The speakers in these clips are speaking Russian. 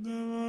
Never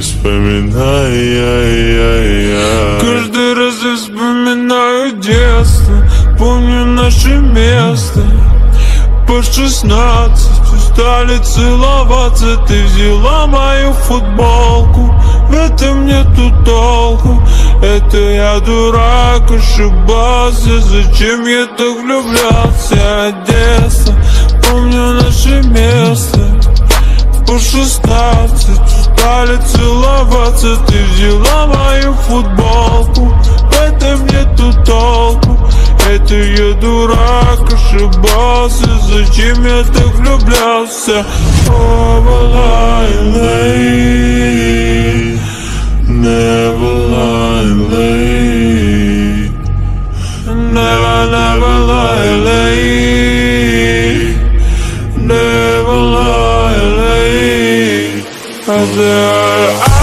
И ай. Каждый раз я вспоминаю детство Помню наше место. По шестнадцать стали целоваться Ты взяла мою футболку. В этом нету толку Это я дурак ошибался. Зачем я так влюблялся Одесса Помню наше место. По шестнадцать стали целоваться Ты взяла мою футболку. В этом нету толку. Это я дурак, ошибался. Зачем я так влюблялся? Oh, I lay, never lie, lay. Never, never lie i